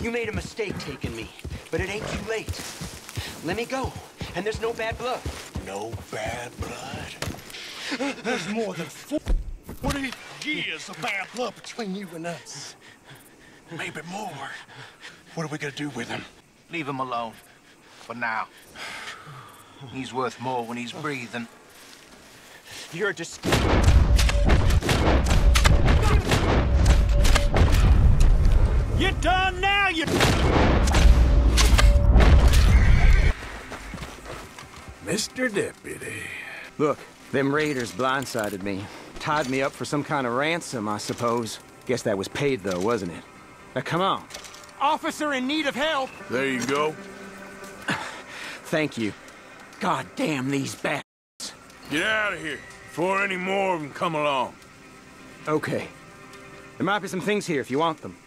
You made a mistake taking me, but it ain't too late. Let me go, and there's no bad blood. No bad blood. There's more than 40 years of bad blood between you and us. Maybe more. What are we gonna do with him? Leave him alone. For now. He's worth more when he's breathing. You're just. You done now, you... Mr. Deputy. Look, them raiders blindsided me. Tied me up for some kind of ransom, I suppose. Guess that was paid, though, wasn't it? Now, come on. Officer in need of help! There you go. Thank you. God damn these bats. Get out of here before any more of them come along. Okay. There might be some things here if you want them.